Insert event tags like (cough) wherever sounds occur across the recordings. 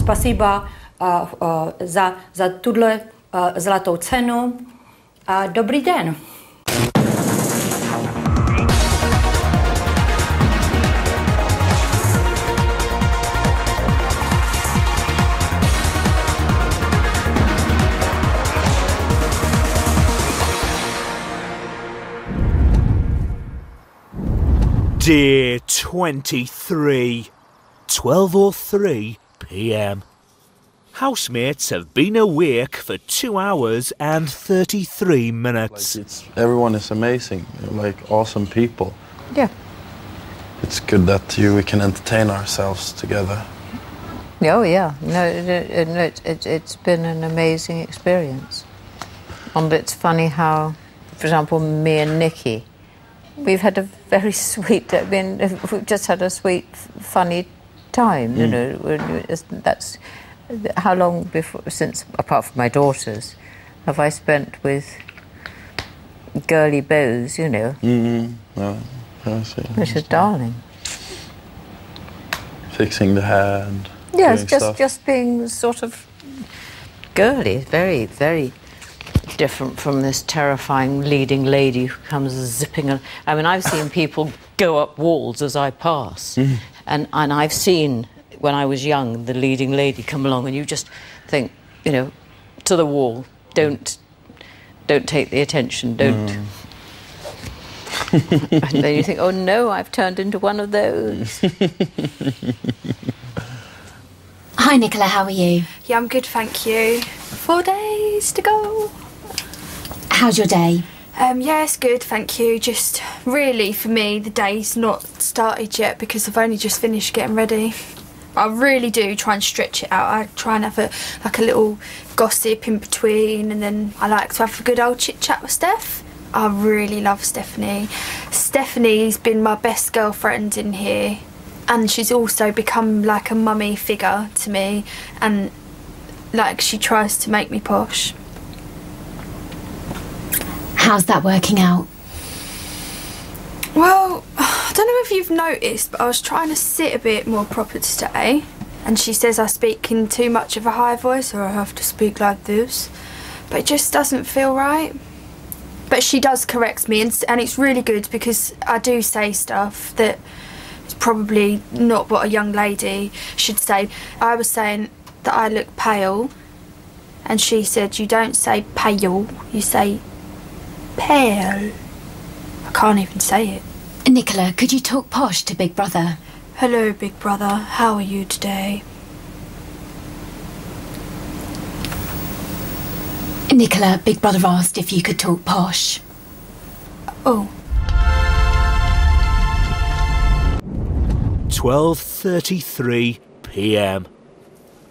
spasiba uh, uh, za, za tuhle uh, zlatou cenu a dobrý den. Dear 23, 12.03 pm. Housemates have been awake for 2 hours and 33 minutes. Like it's, everyone is amazing, like awesome people. Yeah. It's good that you we can entertain ourselves together. Oh yeah, no, it, it, it, it, it's been an amazing experience. Um, and it's funny how, for example, me and Nikki, we've had a very (laughs) sweet. I mean, we've just had a sweet, funny time. You know, that's how long before since, apart from my daughters, have I spent with girly beaux? You know, Mm-hmm. No, which is darling. Fixing the hair and doing just stuff. just being sort of girly, very very different from this terrifying leading lady who comes zipping. I mean, I've seen people go up walls as I pass, and and I've seen when I was young the leading lady come along, and you just think, you know, to the wall. Don't don't take the attention. Don't. Mm. (laughs) and then you think, oh no, I've turned into one of those. (laughs) Hi, Nicola, how are you? Yeah, I'm good, thank you. Four days to go. How's your day? Um, yeah, it's good, thank you. Just really, for me, the day's not started yet because I've only just finished getting ready. I really do try and stretch it out. I try and have a like a little gossip in between, and then I like to have a good old chit chat with Steph. I really love Stephanie. Stephanie's been my best girlfriend in here, and she's also become like a mummy figure to me, and like she tries to make me posh. How's that working out? Well, I don't know if you've noticed, but I was trying to sit a bit more proper today. And she says I speak in too much of a high voice or I have to speak like this. But it just doesn't feel right. But she does correct me, and, and it's really good because I do say stuff that is probably not what a young lady should say. I was saying that I look pale, and she said, You don't say pale, you say pale. I can't even say it. Nicola, could you talk posh to Big Brother? Hello, big brother. How are you today? Nicola, Big Brother asked if you could talk posh. Oh, 12.33 pm.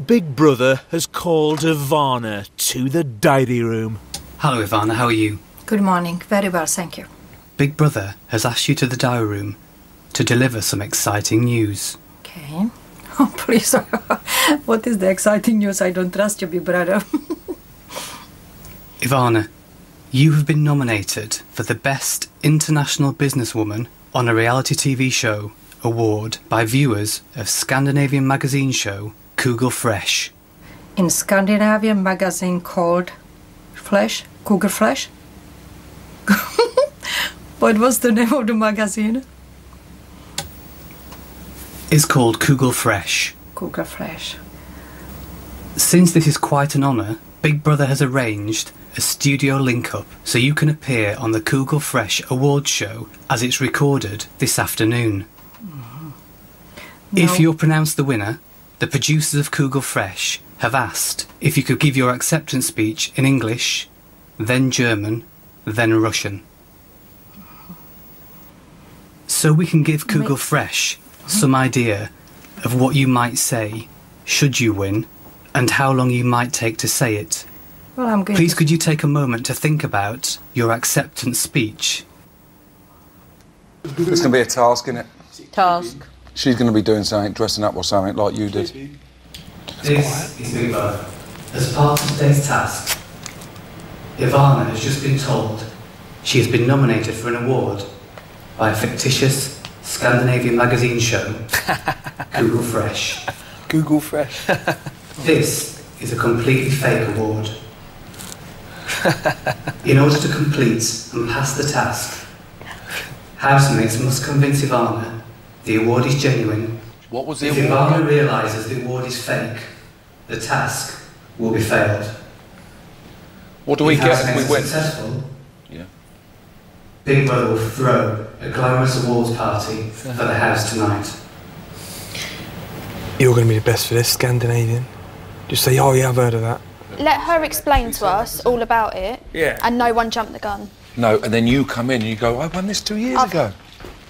Big Brother has called Ivana to the diary room. Hello, Ivana, how are you? Good morning. Very well, thank you. Big Brother has asked you to the diary room to deliver some exciting news. Okay. (laughs) Oh, please. (laughs) what is the exciting news? I don't trust you, big brother. (laughs) Ivana, you have been nominated for the Best International Businesswoman on a Reality TV Show award by viewers of Scandinavian magazine show Kugel Fresh. In Scandinavian magazine called Flash, Cougar Flash. (laughs) what was the name of the magazine? It's called Kugel Fresh. Cougar Flash. Since this is quite an honour, Big Brother has arranged a studio link up so you can appear on the Kugel Fresh Awards show as it's recorded this afternoon. If you're pronounced the winner, the producers of Kugel Fresh have asked if you could give your acceptance speech in English, then German, then Russian. So we can give Kugel Fresh some idea of what you might say should you win and how long you might take to say it. Well, I'm going Please to... could you take a moment to think about your acceptance speech? It's going to be a task, isn't it? Task. She's going to be doing something, dressing up or something like you did. This is Big Brother. As part of today's task, Ivana has just been told she has been nominated for an award by a fictitious Scandinavian magazine show, (laughs) Google Fresh. Google Fresh. (laughs) This is a completely fake award. In order to complete and pass the task, housemates must convince Ivana the award is genuine. What was the If award? Ivana realises the award is fake, the task will be failed. What do we If get if we win? Successful, Yeah. Big Brother will throw a glamorous awards party for the house tonight. You're going to be the best for this, Scandinavian. Just say, oh yeah, I've heard of that. Let her explain to us all about it. Yeah. And no one jumped the gun. No, and then you come in and you go, I won this two years I've- ago.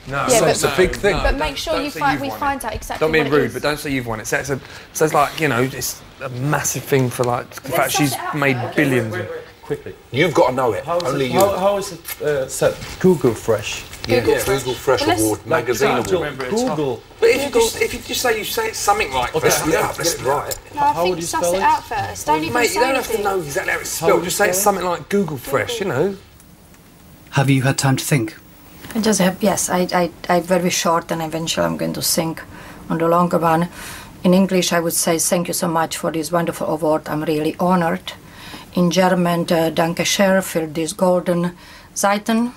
No, Yeah, so but- it's a big thing. but make sure don't you find we won find out exactly Don't be rude, is. but don't say you've won it. So it's, a, so it's like, you know, it's a massive thing for like, the fact suss she's it out made first. billions. Quickly. You've got to know it. How is Only it, you. How, how is it uh, set? Google Fresh. yeah, Google Google, Fresh. Fresh Well, let's- Award, magazine Google, award. Remember, it's Google. But if you, just, if you just say you say something like Okay, that, yeah, yeah, let's right. No, I How think would you suss spell it it? out first. Don't even Mate, say you don't have to know exactly how it's spelled. Just say it's something like Google Fresh, you know. Have you had time to think? I just have yes. I I I very short, and eventually I'm going to sing on the longer one. In English, I would say thank you so much for this wonderful award. I'm really honored In German, uh, Danke sehr für this golden Zeiten.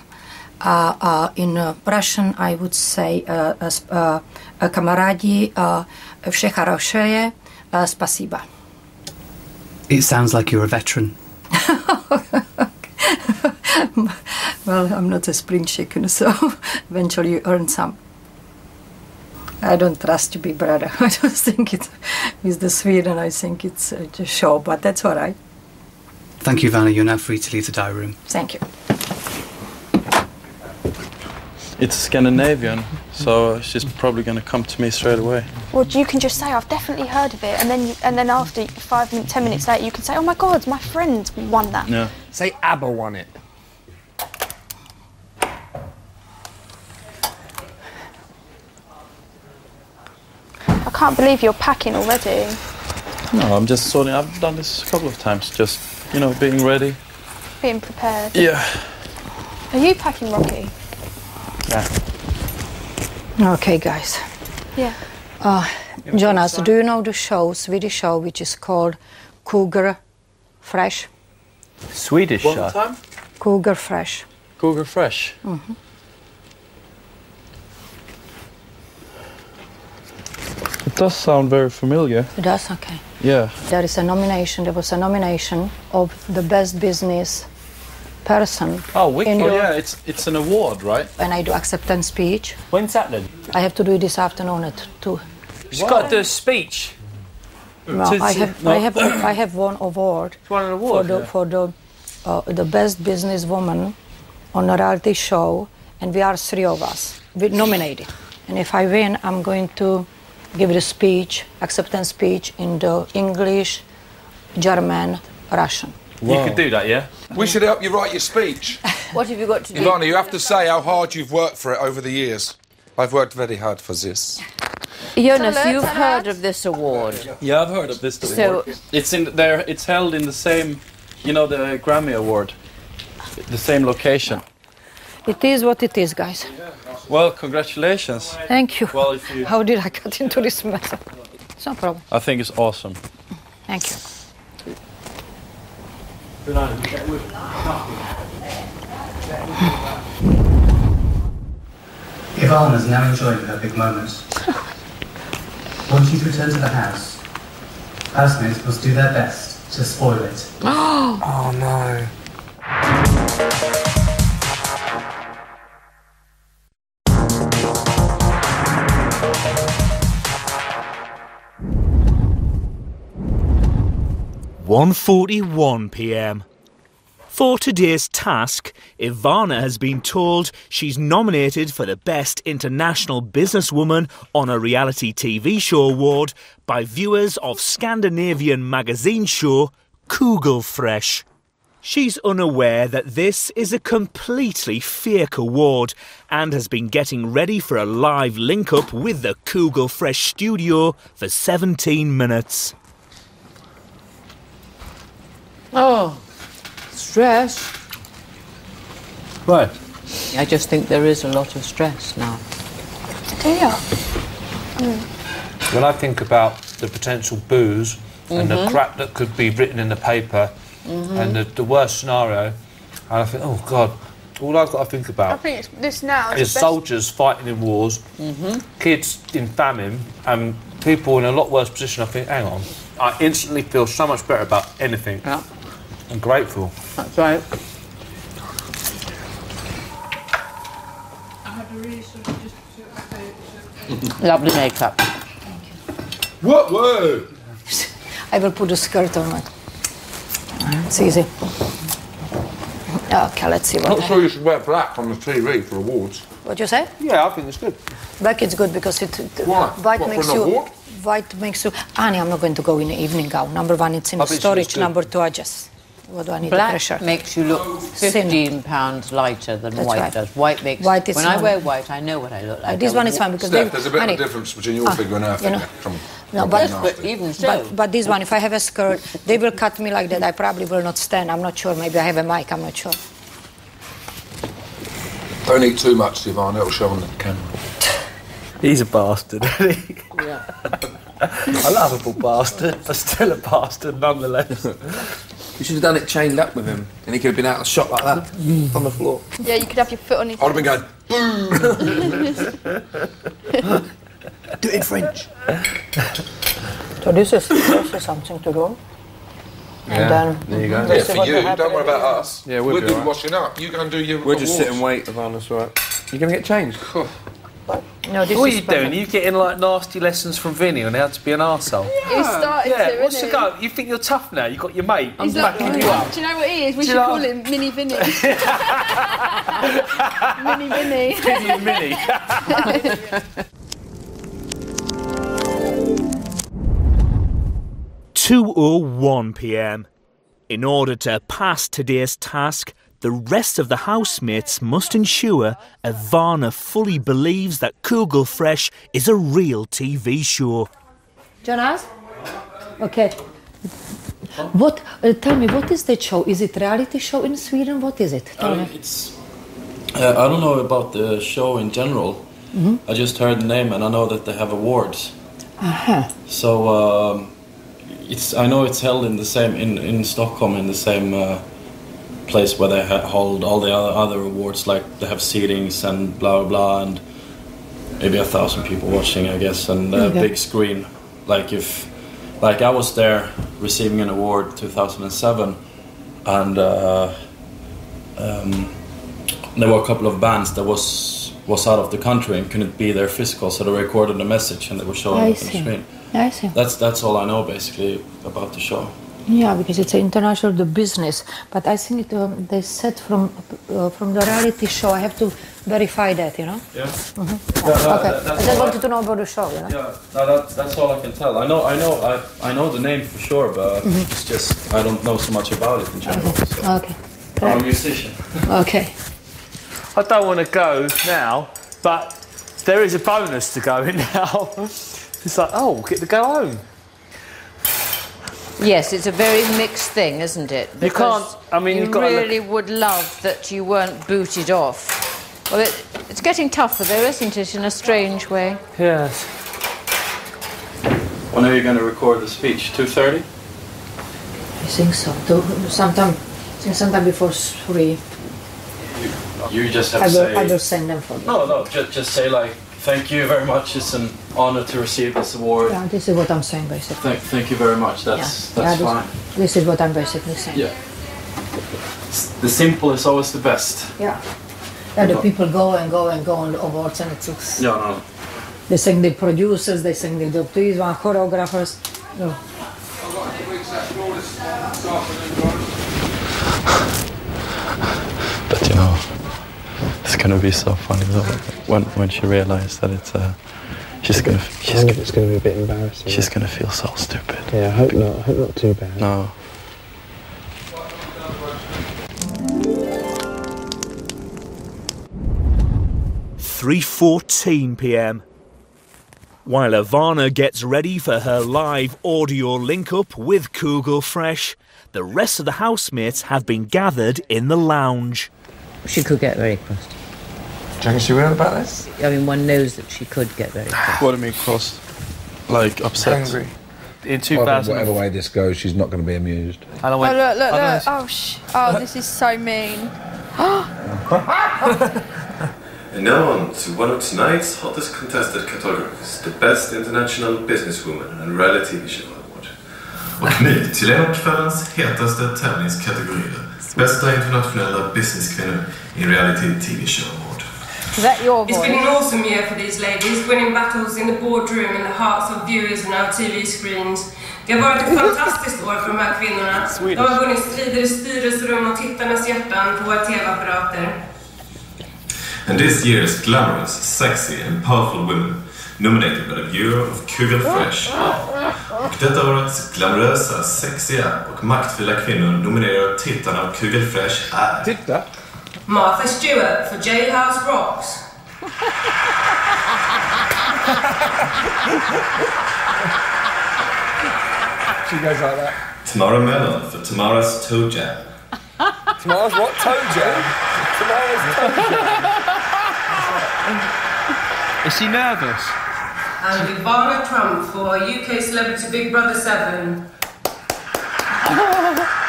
Uh, uh, in uh, Russian, I would say uh, uh, sp- uh, uh, камаради, uh, все хорошее, uh, спасибо. It sounds like you're a veteran. (laughs) Well, I'm not a spring chicken, so (laughs) eventually you earn some. I don't trust you, big brother. (laughs) I don't think it is the Sweden. I think it's uh, just show, but that's all right. Thank you, Vanna. You're now free to leave the diary room. Thank you. It's Scandinavian, so she's probably gonna come to me straight away. Well, you can just say I've definitely heard of it, and then you, and then after five, min- ten minutes later, you can say, "Oh my God, my friend won that." Yeah. Say ABBA won it. I can't believe you're packing already. No, I'm just sorting. I've done this a couple of times. Just you know, being ready. Being prepared. Yeah. Are you packing, Rocky? Yeah. Okay, guys. Yeah. Uh, Jonas, do you know the show, Swedish show, which is called Cougar Fresh? Swedish One show. time. Cougar Fresh. Cougar Fresh. It does sound very familiar. It does? Okay. Yeah. There is a nomination, there was a nomination of the best business person. Oh, wicked. Oh yeah, it's it's an award, right? When I do acceptance speech, When's that then? I have to do it this afternoon at 2. She's got to do a speech. No, To- I have, no. I have, I have won award It's won an for the yeah. for the uh, the best businesswoman on a reality show, and we are three of us we nominated. And if I win, I'm going to give the speech, acceptance speech in the English, German, Russian. You could do that, yeah? We should help you write your speech. (laughs) What have you got to do? Ivana, you have to say how hard you've worked for it over the years. I've worked very hard for this. Jonas, Tell you've tell heard of this award. Yeah, I've heard of this So- award. It's in there. It's held in the same, you know, the Grammy Award, the same location. It is what it is, guys. Well, congratulations. Thank you. Well, if you, How did I get into this mess? It's no problem. I think it's awesome. Thank you. Ivana's now enjoying her big moment. (laughs) Once she's returned to the house, housemates must do their best to spoil it. (gasps) Oh no. One forty-one p.m. For today's task, Ivana has been told she's nominated for the Best International Businesswoman on a Reality TV Show award by viewers of Scandinavian magazine show Kugelfresh. She's unaware that this is a completely fake award and has been getting ready for a live link up with the Kugelfresh studio for 17 minutes. Oh, stress. Right. I just think there is a lot of stress now. Do you? When I think about the potential booze and the Mhm. crap that could be written in the paper Mm-hmm. Mhm. and the, the worst scenario. And I think, oh God, all I've got to think about I think it's this now is, is best. soldiers fighting in wars, Mm-hmm. kids in famine, and people in a lot worse position. I think, hang on, I instantly feel so much better about anything. Yeah. I'm grateful. That's right. Lovely makeup. Thank you. What word? (laughs) I will put a skirt on it. It's easy. Okay, let's see I'm what. not sure you should wear black on the TV for awards. What you say? Yeah, I think it's good. Black is good because it, it Why? white What, for makes an you award? white makes you. Annie, I'm not going to go in the evening gown. Number one, it's in I think she storage. good. Number two, I just what do I need the Black pressure? makes you look 15 pounds lighter than That's white right. does. White makes. White is when I wear white, I know what I look like. this I one is fine because Steph, there's a bit honey, of a difference between your Ah, figure and her you figure. know. Come. No, but. But even so, but but this one, if I have a skirt, they will cut me like that. I probably will not stand. I'm not sure. Maybe I have a mic. I'm not sure. Don't eat too much, Ivana. It'll show on the camera. He's a bastard, isn't he? Yeah. (laughs) a lovable bastard, but still a bastard nonetheless. (laughs) You should have done it chained up with him, and he could have been out of shot like that mm. on the floor. Yeah, you could have your foot on his. I'd have been going, Do it in French. So this is this is something to do. And then there you go. yeah, for you. Don't worry about us. Yeah, we'll We're be good alright. washing up. You go and do your We'll just sit and awards. wait, Ivana's right. You're going to get changed. No, this what are is you doing? Are you getting like nasty lessons from Vinnie on how to be an arsehole? He started Yeah, to, what's the go? You think you're tough now? You got your mate. I'm He's like, backing you up. Do you know what he is? We Do you should know- call him Mini Vinnie. (laughs) Mini Vinnie. (laughs) Vinnie and (laughs) Minnie. Two o one p.m. In order to pass today's task, the rest of the housemates must ensure Ivana fully believes that Kugel Fresh is a real TV show. Jonas? Okay. What? Uh, tell me, what is that show? Is it reality show in Sweden? What is it? Tell Um, me. it's. Uh, I don't know about the show in general. Mhm. I just heard the name and I know that they have awards. Aha. So um, it's. I know it's held in the same in in Stockholm in the same uh, place where they ha- hold all the other other awards. Like they have seatings and blah blah blah and maybe a thousand people watching, I guess, and a Okay. big screen. Like if, like I was there receiving an award 2007, and uh, um, there were a couple of bands that was was out of the country and couldn't be there physical, so they recorded a message and they were showing I it on the screen. I see. That's that's all I know basically about the show. Yeah, because it's an international the business. But I think it, um, they said from uh, from the reality show. I have to verify that, you know. Yeah. Mhm. Yeah, that- okay. that- I just all wanted I- to know about the show, you know. Yeah, no, that, that's all I can tell. I know, I know, I, I know the name for sure, but Mhm. it's just I don't know so much about it in general. So. Okay. I'm a musician. (laughs) Okay. I don't want to go now, but there is a bonus to going now. (laughs) it's like, oh, get to go home. Yes, it's a very mixed thing, isn't it? You Because can't- I mean, you you've look- really would love that you weren't booted off. Well, it, it's getting tougher, though, isn't it, in a strange way? Yes. When are you going to record the speech? Two thirty. I think so. To, sometime, think sometime before three. You just have I to will, say. I will send them for you. No, no, just, just say like, thank you very much. It's an honor to receive this award. Yeah, this is what I'm saying basically. Thank, thank you very much. That's yeah, that's this, fine. This is what I'm basically saying. Yeah. The simple is always the best. Yeah. Yeah, the people go and go and go on the awards and it looks. Yeah, no. They sing the producers, they sing the, the these one choreographers. No. But you know, it's gonna be so funny though when when she realizes that it's uh, she's gonna she's I think it's going to be a bit embarrassing. she's gonna feel so stupid. Yeah, I hope not. I hope not too bad. No. Three fourteen p.m. While Ivana gets ready for her live audio link up with Kugel Fresh, the rest of the housemates have been gathered in the lounge. She could get very cross. Do you reckon she will about this? I mean, one knows that she could get very (sighs) cross. What do you mean cross? Like upset? Angry. in I think 2000. whatever way this goes, she's not going to be amused. And I Oh, look, look, look. Oh, sh- oh, this is so mean. (gasps) And now on to one of tonight's hottest contested categories, the Best International Businesswoman and Reality TV Show Award. Och nu till en av kvällens hetaste tävlingskategorier. Bästa internationella businesskvinnor i Reality TV Show Award. Is that your It's been an voice? awesome year for these ladies, winning battles in the boardroom and the hearts of viewers on our TV screens. Det har varit ett (laughs) fantastiskt år för de här kvinnorna. De har vunnit strider i styrelserum och tittarnas hjärtan på våra TV-apparater. And this year's glamorous, sexy and powerful women nominated by the Bureau of Google Fresh. Och detta årets glamorösa, sexiga och maktfulla kvinnor nominerar tittarna av Google Fresh är... Titta! Martha Stewart för Jailhouse Rocks. She goes like that. Tamara Mellon för Tamaras Toe Jam. Tomorrow's what? Toe jam? Tomorrow's toe jam. Is she nervous? And Ivana Trump for UK Celebrity Big Brother 7. (laughs)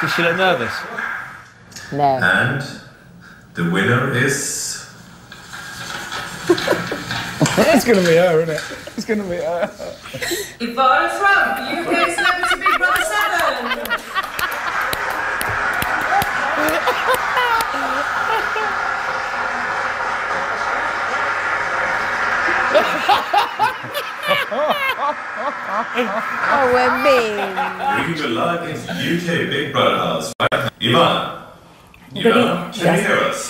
Does she look nervous? No. And the winner is... it's going to be her, isn't it? It's going to be her. Ivana Trump, UK Celebrity Big Brother 7. (laughs) (laughs) Oh, we're mean. We can go live into UK Big Brother House right now. Ivana, Good Ivana, evening. can you Yes. hear us?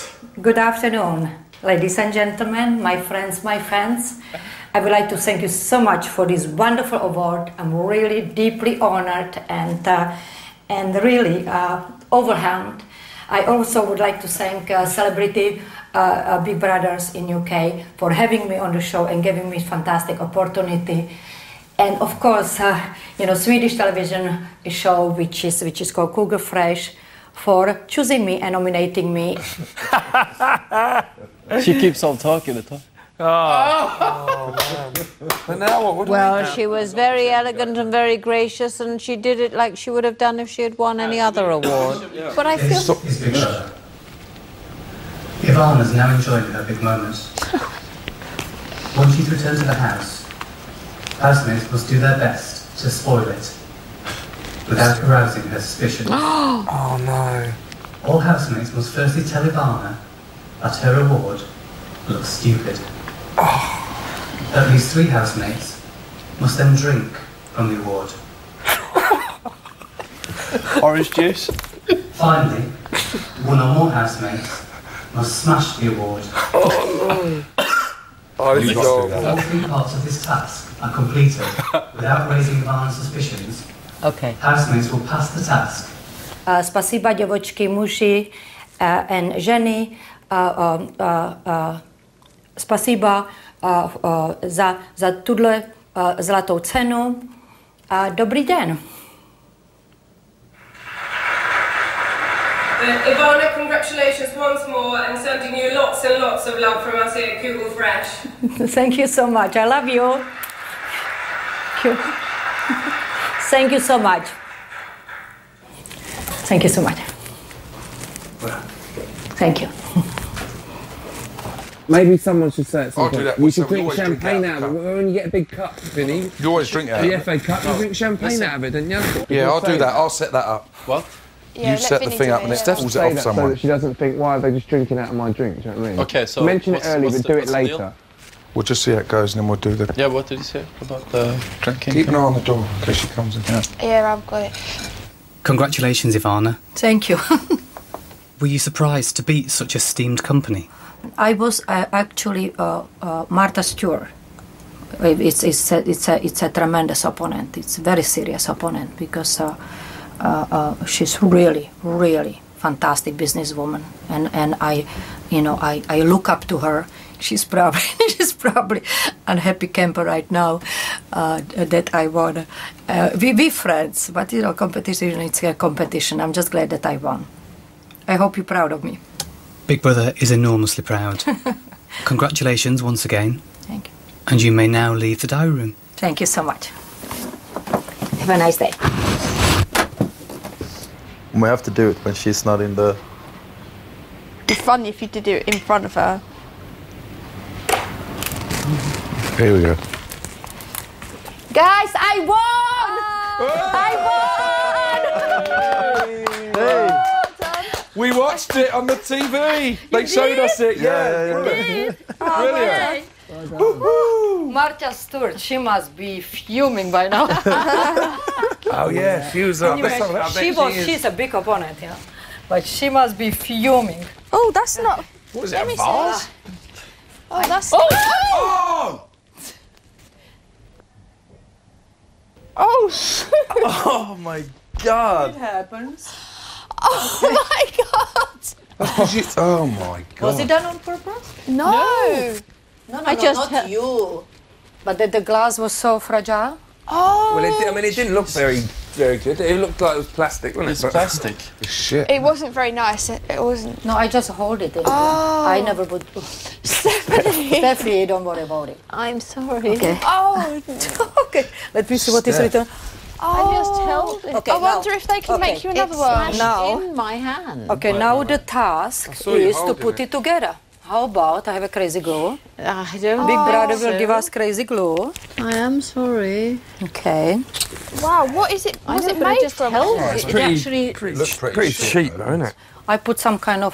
Good afternoon, ladies and gentlemen, my friends, my fans. I would like to thank you so much for this wonderful award. I'm really deeply honored and uh, and really uh, overwhelmed. I also would like to thank uh, Celebrity uh, uh, Big Brothers in UK for having me on the show and giving me fantastic opportunity. And of course, uh, you know, Swedish television show which is which is called Cougar Fresh for choosing me and nominating me (laughs) She keeps on talking the time. Oh, man. But now what? what Well, we she was very elegant and very gracious, and she did it like she would have done if she had won any other award. (laughs) But I feel. His big brother. Ivana's now enjoying her big moment. (laughs) Once she's returned to the house, housemates must do their best to spoil it without arousing her suspicions. (gasps) oh no. All housemates must firstly tell Ivana that her award looks stupid. Oh. At least three housemates must then drink from the award. (laughs) Orange juice? Finally, one or more housemates must smash the award. (laughs) Oh, this If is horrible. All three parts of this task are completed without raising Ivana's suspicions, Okay. housemates will pass the task Uh, spasiba děvočky, muži uh, and ženy. Uh, uh, uh, uh, spasiba uh, uh, za, za tuhle uh, zlatou cenu. Uh, dobrý den. Uh, Ivana, congratulations once more and sending you lots and lots of love from us here at Google Fresh. (laughs) Thank you so much. I love you. Thank (laughs) you. Thank you so much. Thank you so much. Thank you. (laughs) Maybe someone should say it. I'll do that. You We should we drink always drink champagne out out of of it. When you get a big cup, Vinnie. You always drink out of The. FA Cup, you drink champagne Listen. out of it, don't you? Yeah, I'll do that. I'll set that up. What? You set the thing up and it Steph pulls it say off that so that she doesn't think, why are they just drinking out of my drink? Do you know what I mean? Okay, so Mention it early, but the- do it what's the deal? later. We'll just see how it goes and then we'll do the. Yeah, what did you say about the drinking? Keep an eye on the door in case she comes in. Yeah, I've got it. Congratulations, Ivana. Thank you. (laughs) Were you surprised to beat such esteemed company? I was uh, actually uh, uh, Martha Stewart. It's, it's, a, it's, a, it's a tremendous opponent. It's a very serious opponent because uh, she's really, really fantastic businesswoman, and and I, you know, I, I look up to her. She's probably (laughs) she's probably unhappy camper right now uh, that I won. Uh, we we friends, but you know, competition it's a competition. I'm just glad that I won. I hope you're proud of me. Big Brother is enormously proud. (laughs) Congratulations once again. Thank you. And you may now leave the diary room. Thank you so much. Have a nice day. We have to do it when she's not in the. It'd be funny if you did it in front of her. Here we go. Guys, I won! I won! Hey. We watched it on the TV. They showed us it. Yeah, brilliant. Oh, brilliant. Marcia Stewart, she must be fuming by now. (laughs) Oh yeah, she was. Uh, Anyway, she was, she's a big opponent, yeah. But she must be fuming. Oh, that's not. What was Let it, me a see vase? that. Oh, that's. Oh! Oh! Oh, sh- Oh my god. What happens. oh my god! (laughs) That's 'cause you- oh my god. Was it done on purpose? No. No, no, I no, just not you. But the, the glass was so fragile. Oh. Well, it, di- I mean, it didn't look very, very good. It looked like it was plastic, wasn't It's it? But- plastic. (laughs) Oh, shit. It wasn't very nice. It, it wasn't. No, I just hold it. in. Oh. I never would. (laughs) Stephanie. Steffi, don't worry about it. I'm sorry. Okay. Oh. (laughs) okay. Let me see what is Steph. written. oh. just held it. Okay, I wonder if they can okay, make you another It's one. smashed Now- in my hand. Okay, now the task is to put it. it together. How about I have a crazy glue? I don't Big think brother so. will give us crazy glue. I am sorry. Okay. Wow, what is it? Was it made just from? held Oh, it. it's It pretty- actually. Pretty, Looks pretty pretty cheap, though. though, isn't it? I put some kind of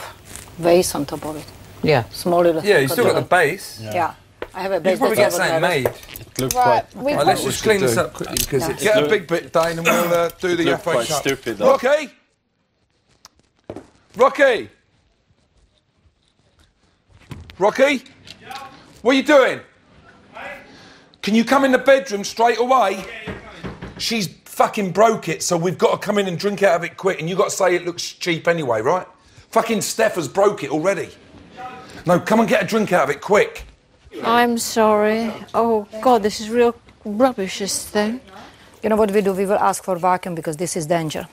vase on top of it. Yeah. Small little. Yeah, you still got the base. Yeah. I have a base. You base. probably that's get something made. It looked Right, quite. we've Right, let's just clean this do. up quickly because Yeah. it's. Get a big bit, Dane, and we'll uh, do the looked FA quite Cup. stupid, though. Rocky! Rocky! Rocky? What are you doing? Can you come in the bedroom straight away? She's fucking broke it, so we've got to come in and drink out of it quick, and you've got to say it looks cheap anyway, right? Fucking Steph has broke it already. No, come and get a drink out of it quick. I'm sorry. Oh God, this is real rubbish. This thing. You know what we do? We will ask for vacuum because this is danger.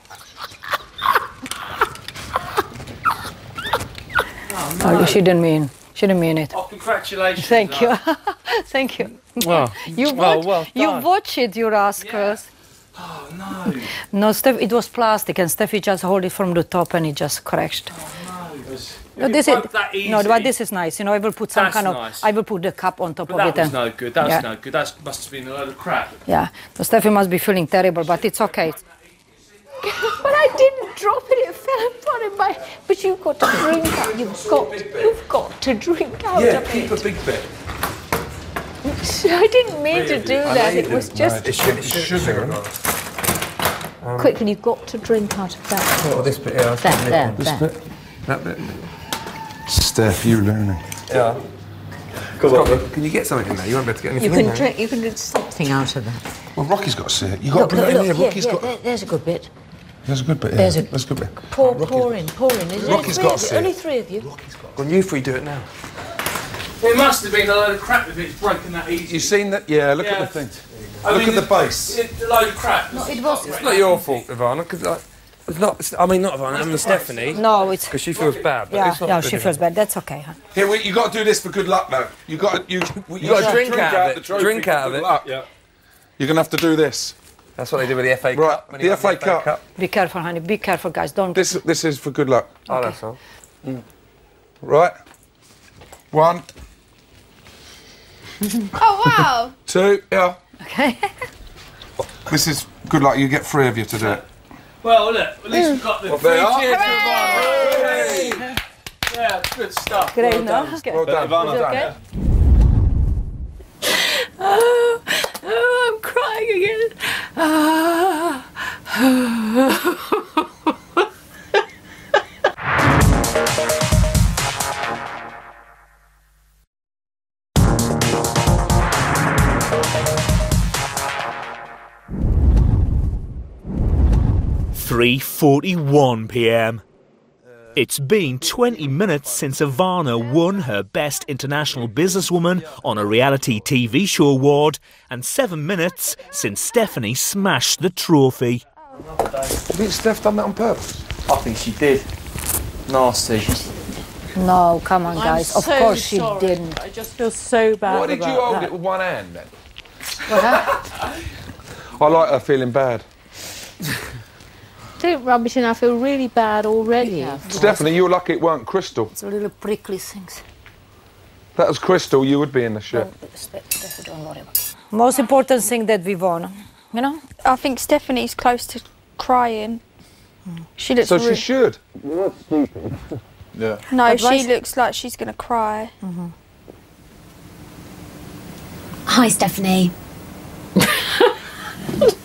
Oh, she didn't mean. She didn't mean it. Oh, congratulations. Thank you. Uh, (laughs) Thank you. Well, You well, watch, well you done. watch it, you rascals. Oh no. No, Steph, it was plastic, and Steffi just hold it from the top, and it just crashed. Oh, no, this is no, but this is nice. You know, I will put some That's kind of. nice. I will put the cup on top But of that it. was and- no good. That was yeah, no good. That must have been a load of crap. Yeah, so Steffi must be feeling terrible, but it's okay. (laughs) But I didn't drop it. It fell in my. But you've got to drink out. You've got. You've got to drink out Yeah, of keep it. a big bit. I didn't mean to do that. It was just It's sugar. It's sugar. Um, quickly. You've got to drink out of that. Well, oh, this bit here. I'll There, there, it- this bit. That bit. Steph, you're learning. Yeah. Scott, can you get something in there? You won't be able to get You anything in can there. drink. You can do something out of that. Well, Rocky's got to see it. You've got to bring it in here. here, Rocky's here, got. there- there's a good bit. There's a good bit. There's a- There's a good bit. Pour, pour in, pour in. Is Rocky's only got three to of you? see Only it. three of you. Go on, you three do it now. It must have been a load of crap if it's broken that easy. You've seen that? Yeah. Look Yeah. at the thing. I Look mean, at the base. It's a load of crap. No, it was. It's not your fault, Ivana, because like, it's not. It's, I mean, not Ivana. I mean Stephanie. No, it's. Because she feels bad. But Yeah, it's not yeah, she feels bad. That's okay. Huh? Here, we, you got to do this for good luck, though. You got to you. You, gotta should drink out of it. Drink out of good it. luck. Yeah. You're gonna have to do this. That's what they did with the FA Right, Cup. when he the FA Cup. Be careful, honey. Be careful, guys. Don't. This this is for good luck. Oh, that's all. Mm. Right. One, (laughs) Oh wow! (laughs) two, yeah. Okay. (laughs) This is good luck. You get three of you to do it. Well, look. At least we've got the Well, three they are. cheers for Ivana. Yeah, good stuff. Great, well no? done. Okay. Well done. Is Well it done. okay? Oh, oh, I'm crying 3.41pm. It's been 20 minutes since Ivana won her Best International Businesswoman on a reality TV show award, and seven minutes since Stephanie smashed the trophy. I think Steph done that on purpose. I think she did. Nasty. No, come on, I'm guys. Of so course she sorry. didn't. I just feel so bad. Why did you hold that. it with one hand then? What? (laughs) I like her feeling bad. (laughs) Don't rubbish in. I feel really bad already. Stephanie, you were lucky it weren't Crystal. It's a little prickly things. If that was Crystal, you would be in the shit. Don't worry about it. Most important thing that we won, you know? I think Stephanie's close to crying. She looks So re- she should. You're not stupid. (laughs) Yeah. No, Advice- she looks like she's going to cry. Mm-hmm. Hi, Stephanie. (laughs)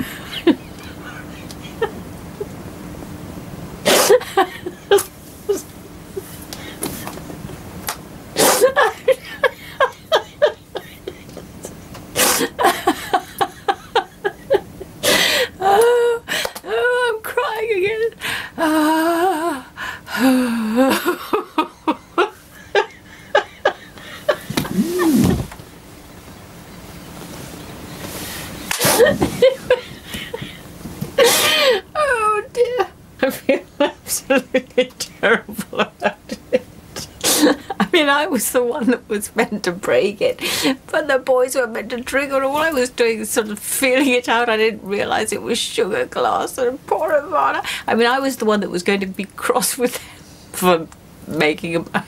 one that was meant to break it, but the boys were meant to drink it. All I was doing is sort of feeling it out. I didn't realise it was sugar glass and poor Ivana. I mean, I was the one that was going to be cross with them for making a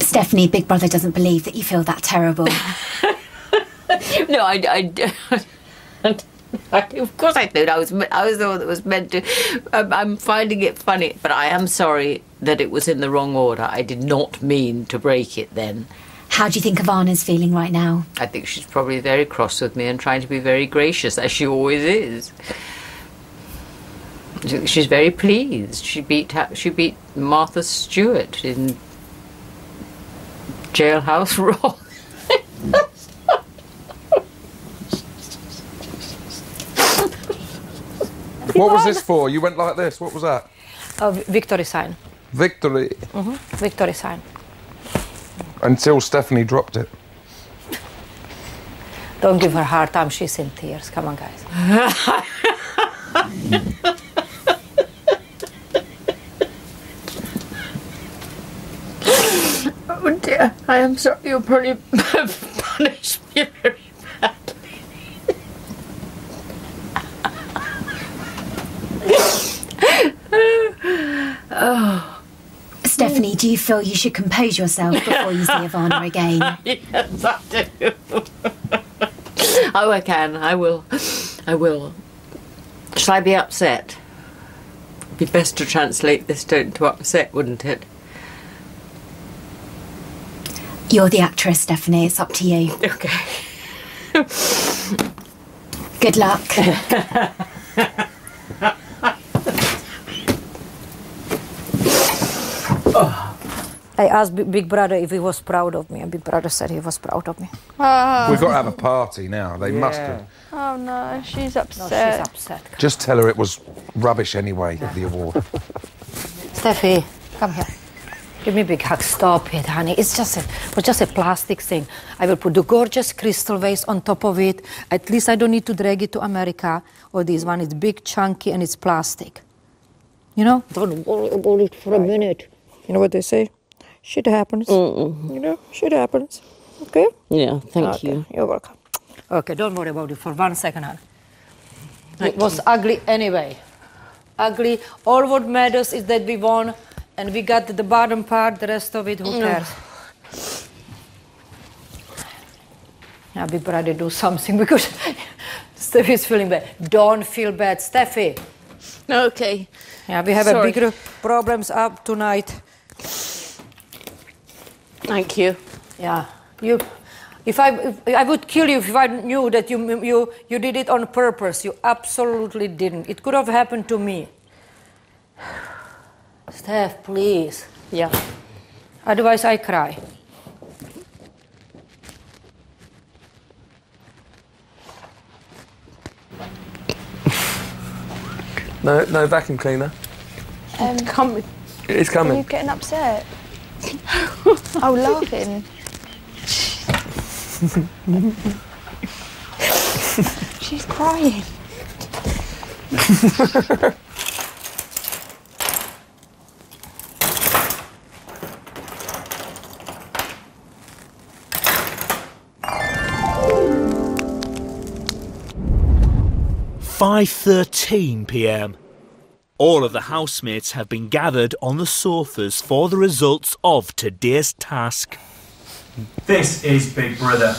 Stephanie, Big Brother doesn't believe that you feel that terrible. (laughs) no, I, I, I, (laughs) of course I did. I was, I was the one that was meant to. Um, I'm finding it funny, but I am sorry that it was in the wrong order. I did not mean to break it then. How do you think Ivana's feeling right now? I think she's probably very cross with me and trying to be very gracious, as she always is. She's very pleased. She beat she beat Martha Stewart in Jailhouse (laughs) Rock. What was this for? You went like this. What was that? A victory sign. Victory. hmm Victory sign. Until Stephanie dropped it. Don't give her a hard time. She's in tears. Come on, guys. (laughs) Oh dear, I am sorry. You'll probably (laughs) punish me very badly. oh. Stephanie, do you feel you should compose yourself before you see (laughs) Ivana again? yes, I do. (laughs) oh, I can. I will. I will. Shall I be upset? It'd be best to translate this to, to upset, wouldn't it? You're the actress, Stephanie. It's up to you. Okay. (laughs) Good luck. I asked B- Big Brother if he was proud of me, and Big Brother said he was proud of me. Oh. We've got to have a party now. They must have. Oh no, she's No, upset. she's upset. Just tell her it was rubbish anyway, the award. Steffi, come here. Give me a big hug. Stop it, honey. It's just a, it was just a plastic thing. I will put the gorgeous crystal vase on top of it. At least I don't need to drag it to America. Or this one, it's big, chunky, and it's plastic. You know? Don't worry about it for a minute. You know what they say? Shit happens. You know, shit happens. Okay? Yeah, thank Okay, you. You're welcome. Okay, don't worry about it for one second, honey. It was ugly anyway. Ugly. All what matters is that we won and we got the bottom part, the rest of it, who No. cares? Now we better do something (laughs) because Steffi's feeling bad. Don't feel bad, Steffi. Okay. Yeah, we have a Sorry. bigger problems up tonight. Thank you. Yeah, you. If I, if, I would kill you if I knew that you, you, you did it on purpose. You absolutely didn't. It could have happened to me. Steph, please. Yeah. Otherwise, I cry. No, no vacuum cleaner. Um, coming. It's Are you getting upset? Oh, laughing. She's crying. Five thirteen p.m. All of the housemates have been gathered on the sofas for the results of today's task. This is Big Brother.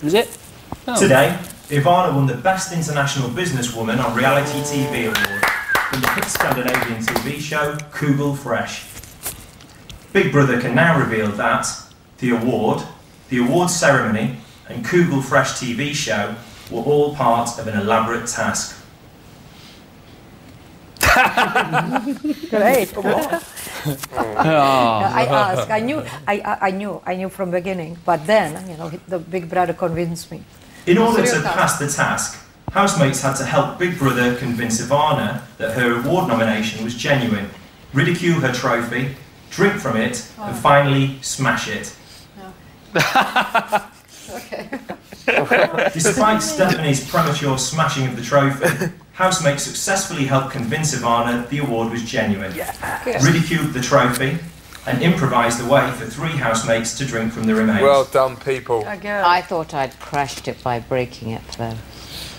Is it? Oh. Today, Ivana won the Best International Businesswoman on Reality TV award from the hit Scandinavian TV show Kugel Fresh. Big Brother can now reveal that the award, the award ceremony, and Kugel Fresh TV show were all part of an elaborate task. Great. (laughs) Ah. I asked. I knew. I, I I knew. I knew from beginning. But then, you know, the big brother convinced me. In order to pass the task, housemates had to help Big Brother convince Ivana that her award nomination was genuine, ridicule her trophy, drink from it, and Oh. finally smash it. (laughs) Okay. Despite (laughs) Stephanie's premature smashing of the trophy, housemates successfully helped convince Ivana the award was genuine, Good. ridiculed the trophy, and improvised a way for three housemates to drink from the remains. Well done, people. I thought I'd crashed it by breaking it, though.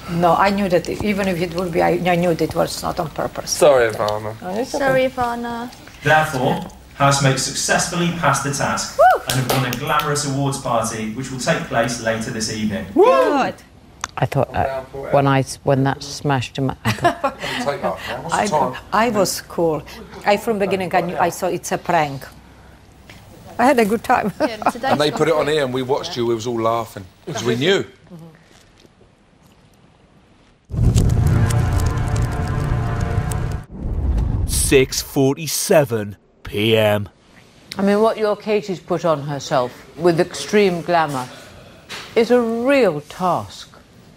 No, I knew that even if it would be, I, I knew that it was not on purpose. Sorry, Ivana. Oh, it's okay. Sorry, Ivana. Therefore, housemates successfully passed the task and have won a glamorous awards party which will take place later this evening. Good. I thought uh, when I s- when that smashed him, (laughs) (laughs) I thought, I, I was cool. I from beginning I knew I saw it's a prank. I had a good time. And they put it on here and we watched you, we was all laughing. Because we knew. Six forty-seven p.m. I mean, what your Katie's put on herself with extreme glamour is a real task.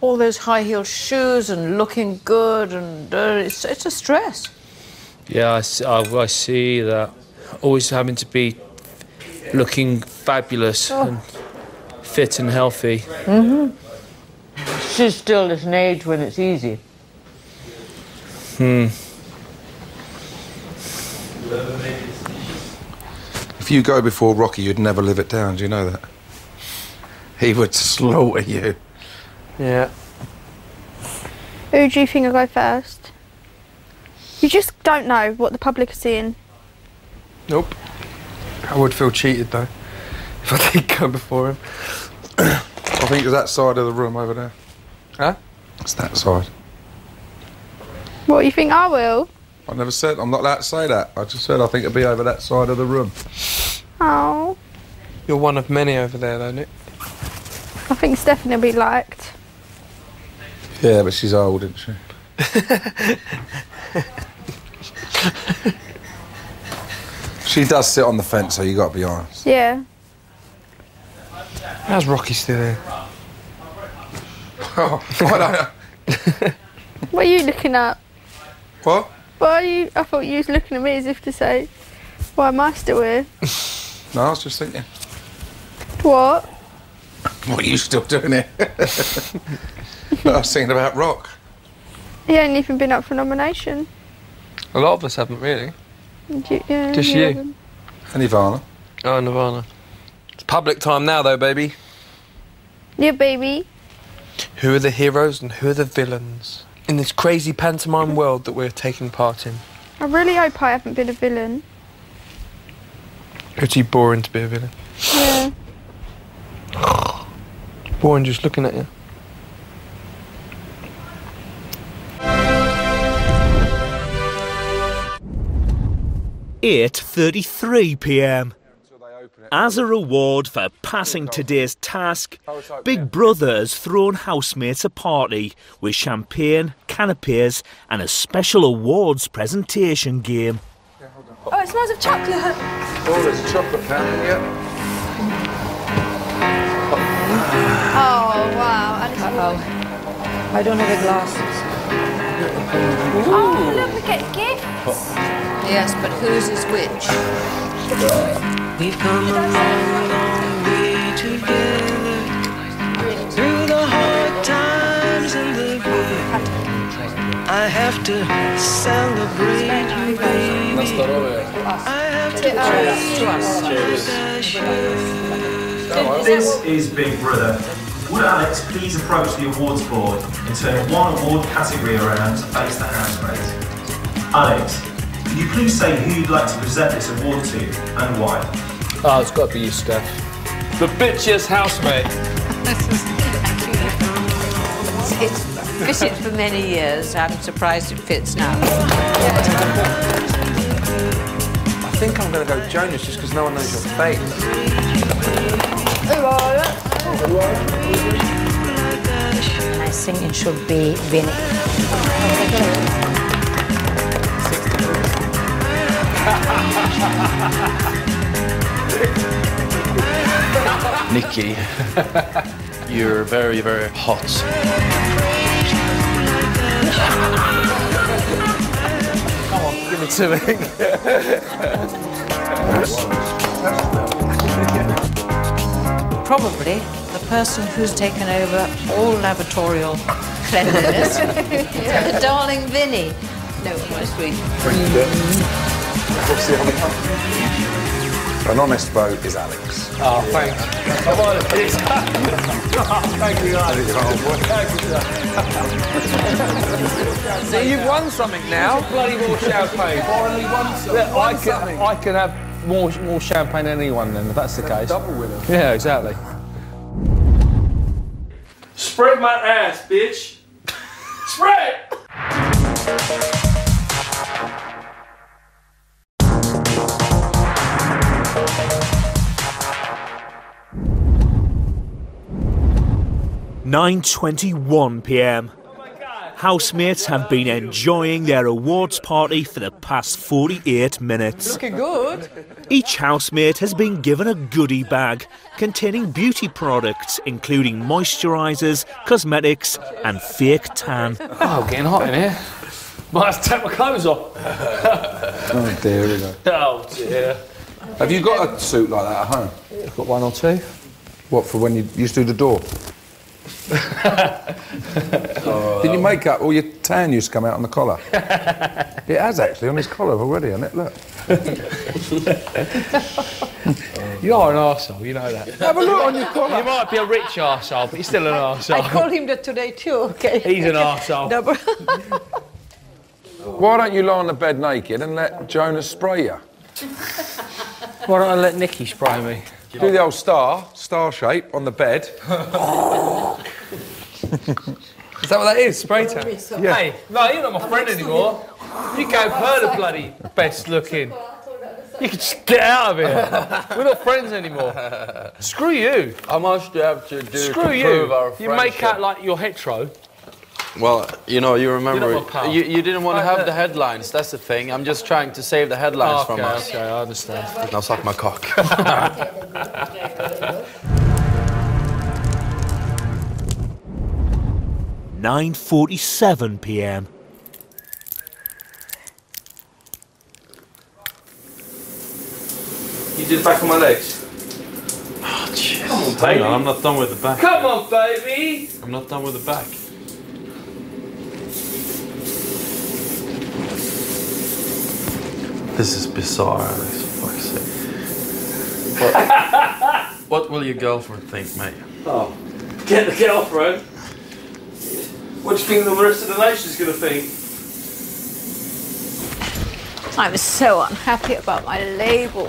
All those high heel shoes and looking good, and uh, it's, it's a stress. Yeah, I see that. Always having to be looking fabulous Oh. and fit and healthy. hmm She's still at an age when it's easy. Hmm. If you go before Rocky, you'd never live it down. Do you know that? He would slaughter you. Yeah. Who do you think will go first? You just don't know what the public are seeing. Nope. I would feel cheated though if I (laughs) did go before him. (coughs) I think it's that side of the room over there. Huh? It's that side. What do you think I will? I never said, I'm not allowed to say that. I just said I think it'd be over that side of the room. Oh, You're one of many over there though, Nick. I think Stephanie will be liked. Yeah, but she's old, isn't she? (laughs) she does sit on the fence, so you got to be honest. Yeah. How's Rocky still here? Oh, I don't know. What are you looking at? What? Why are you? I thought you was looking at me as if to say, "Why am I still here?" No, I was just thinking. What? What are you still doing here? (laughs) I was thinking about Rock. He ain't even been up for nomination. A lot of us haven't really. You- yeah, Just you you. haven't. And Ivana. Oh, Nirvana. It's public time now though, baby. Yeah, baby. Who are the heroes and who are the villains in this crazy pantomime world that we're taking part in? I really hope I haven't been a villain. Pretty boring to be a villain. Yeah. Boring just looking at you. Eight thirty-three p.m. As a reward for passing today's task, Big Brother has thrown housemates a party with champagne, canapes, and a special awards presentation game. Oh, it smells of chocolate. Oh, there's a chocolate fountain, yeah. Oh wow. Uh-oh. I don't have the glasses. Oh look, we get gifts. Yes, but whose is which? We've come a long, long way together through the hard times and the good. I have to celebrate you, baby. Na zdrowie. This is Big Brother. Would Alex please approach the awards board and turn one award category around to face the housemates? Alex, could you please say who you'd like to present this award to and why? Oh, it's got to be you, Steph. The bitchiest housemate. It's fitted for many years. I'm surprised it fits now. I think I'm going to go Jonas just because no one knows your face. I think it should be Vinnie. Nikki, you're very, very hot. Come on, give it to me something. Probably the person who's taken over all laboratorial cleanliness. (laughs) The darling Vinnie. No, my sweet. What's the other one? An honest vote is Alex. Oh, thanks. Come on, it's... oh, thank you, guys. Thank you, See, you've won something now. Bloody more champagne. Finally won something. Yeah, I can, something. I can have more more champagne than anyone then, if that's the case. Double winner. Yeah, exactly. Spread my ass, bitch. Spread. Nine twenty-one p.m. Housemates have been enjoying their awards party for the past 48 minutes. Looking good. Each housemate has been given a goodie bag containing beauty products, including moisturisers, cosmetics, and fake tan. Oh, getting hot in here. Might have to take my clothes off. Oh dear, we go. Oh dear. Have you got a suit like that at home? I've got one or two. What, for when you used to do the door? (laughs) Did you make up all your tan used to come out on the collar? (laughs) it has actually on his collar already, hasn't it? Look. (laughs) You are an arsehole, you know that. Have a look on your collar. You might be a rich arsehole, but you're still an arsehole. I arsehole. called him that today too, okay? He's an arsehole. No, but- Why don't you lie on the bed naked and let Jonas spray you? Why don't I let Nikki spray me? Do the old star, star shape on the bed. Is that what that is? Spray tan? Yeah. Hey, no, you're not my friend anymore. You gave her the bloody best looking. You can just get out of here. We're not friends anymore. Screw you. How much do you have to do Screw to you. prove our You make out like you're hetero. Well, you know, you remember, You're not my pal. you, you didn't want to uh, have uh, the headlines. That's the thing. I'm just trying to save the headlines okay, from us. okay, I understand. Now suck my cock. (laughs) (laughs) 9:47 p.m. You did back on my legs. Oh, jeez. Come on, Hang baby. on, I'm not done with the back. Come on, baby. I'm not done with the back. This is bizarre, Alex. For fuck's sake. What, (laughs) what will your girlfriend think, mate? Oh, get the girlfriend. What do you think the rest of the nation's gonna think? I'm so unhappy about my label.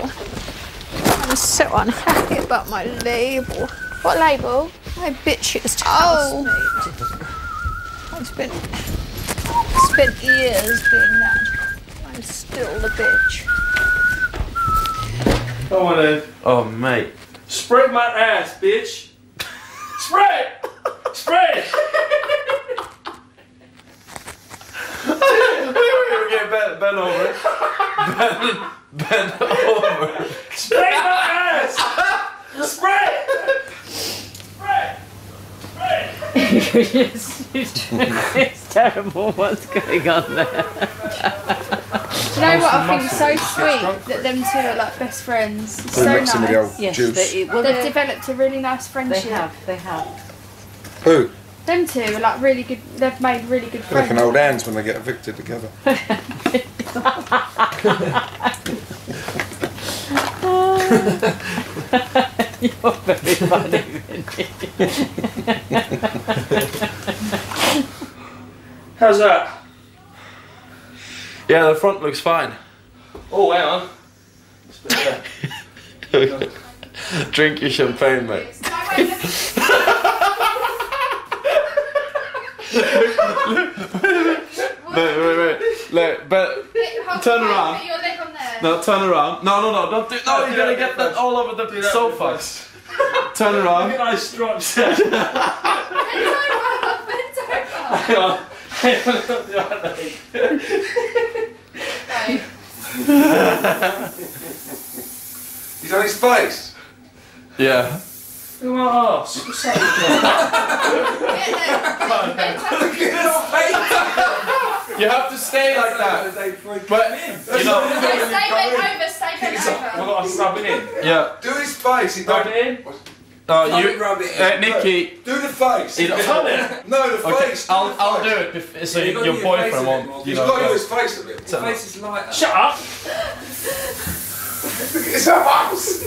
I'm so unhappy about my label. What label? My bitchiest Oh. housemate. I've spent spent years being that. I'm still the bitch. Come on then. Oh, mate. Spread my ass, bitch. Spread. (laughs) Spread. We're getting bent, bent over. (laughs) Bend, bend over. Spread my ass. Spread. it's, (laughs) it's terrible what's going on there. Do you know what I think is so sweet that them two are like best friends. So mixing with the nice. Yes, juice. they- They've developed a really nice friendship. They have, they have. Who? Them two are like really good. They've made really good They friends. can hold hands when they get evicted together. You're very funny, How's that? Yeah, the front looks fine. Oh, hang on. (laughs) Drink your champagne, mate. Wait, wait, wait. Look, but turn around. Put your leg on there. No, turn around. No, no, no, don't do. No, you're gonna get that all over the sofa. Turn around. Look at those stripes. Bend over. Hang on. Hang on, look (laughs) at the other leg. He's on his face. Yeah. Look at my arse. You have to stay like that. But you know. Stay bent over. Stay bent over. We've got to rub it in. Yeah. Do his face. It Rub don't- it in. No, Don't you. rub it in. Uh, Nikki. Do the face. You know- Turn it. No, the Okay, face. I'll I'll do it bef- so Yeah, your gotta do your face boyfriend won't. more. You know. got to do his face a bit. Turn face is lighter. Shut up. It's a house. (laughs)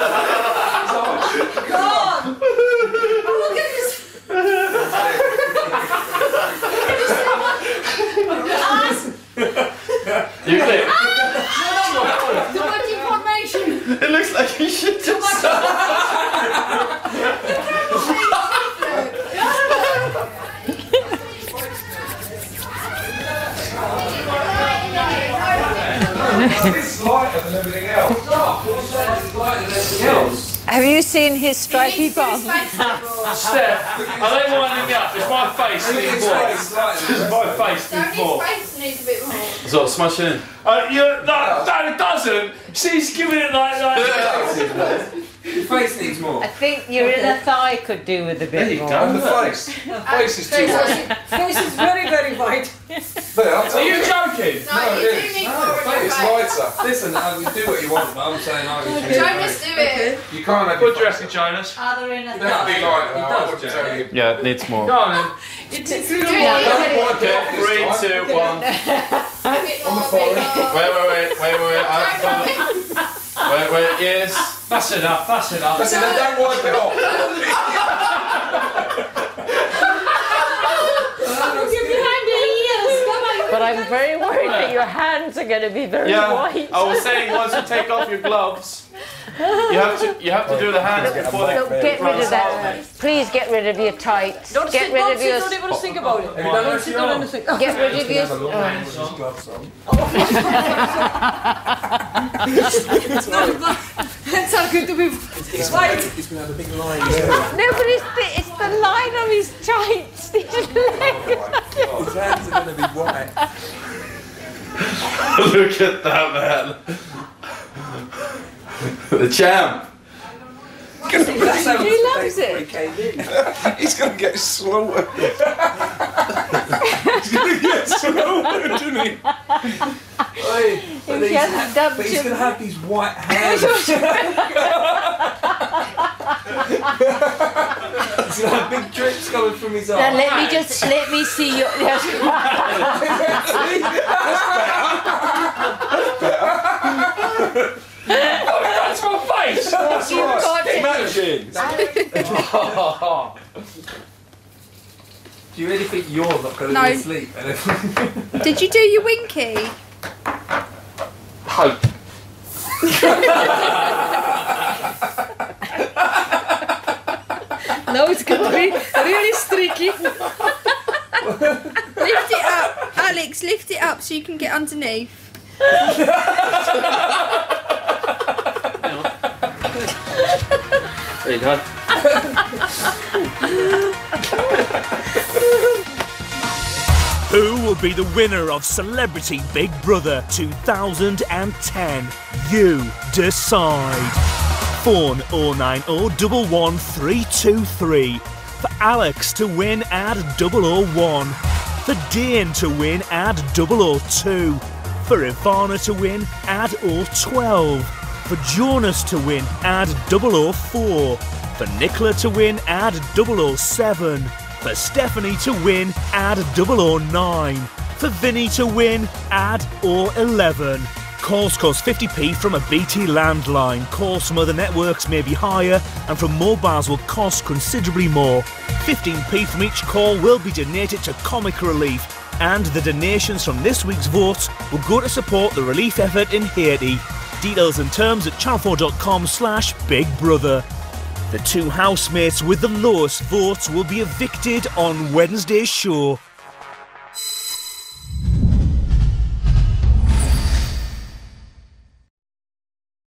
(laughs) God! Oh, goodness. You clear? Too much information. It looks like you should Too much It's lighter than everything else. It's lighter than everything else. Have you seen his stripy bum? (laughs) Steph, I don't mind me up. It's my face Look at needs more. face, It's my face Don't needs more. face needs a bit more. So smash it in. Uh, you, no, no, it doesn't. She's giving it like like. Your face needs more. I think your inner thigh could do with a bit There you more. go. The face. The face is too white. Face is very, very white. There, I'll Are tell you you. Joking? No, No, you it do is. need No, more the of your face face. lighter. Listen, uh, I can do what you want, but I'm saying I was Jonas, do it. You can't have Good dressing, Jonas. Other ah, inner You have to be lighter. I wouldn't tell you. Yeah, it needs more. Go on then. Do it. Okay, three, two, one. (laughs) A bit more Wait, bigger. wait, wait, wait, wait. I, uh, wait, wait. Yes. That's enough. That's enough. Listen, then don't wipe it off. But I'm very worried that your hands are going to be very Yeah. white. I was saying once you take off your gloves, you have to you have to do the hands before they So get rid of that. Please get rid of your tights. Don't get sit, sit, don't rid of sit, your. don't even think about it. Have you done Don't that sit to down your and arm? think. Get rid of your. Oh. That's how good to be white. He's going to have a big line No, but it's the, it's the line of his tights. (laughs) His Oh, leg. His hands are going to be white. (laughs) Look at that man. the champ. He loves it. He's going to get slaughtered. He's going to get slaughtered, isn't he? Oi, but He he's, hasn't but he's going to have these white (laughs) hands. (laughs) he's going to have big drips coming from his Now let me just let me see your. (laughs) That's my face. That's You've right. got it. Imagine. Do you really think you're not going to No. be asleep? Did you do your winky? Hope. (laughs) (laughs) no, it's going to be really streaky. Lift it up, Alex. Lift it up so you can get underneath. There you go. Who will be the winner of Celebrity Big Brother 2010? You decide. Phone 090 11323. For Alex to win, add 001. For Dane to win, add 002. For Ivana to win, add 012. For Jonas to win, add 004. For Nicola to win, add 007. For Stephanie to win, add 009. For Vinnie to win, add 011. Calls cost 50p from a BT landline. Calls from other networks may be higher, and from mobiles will cost considerably more. 15p from each call will be donated to Comic Relief, and the donations from this week's votes will go to support the relief effort in Haiti. Details and terms at channel4.com slash Big Brother. The two housemates with the lowest votes will be evicted on Wednesday's show.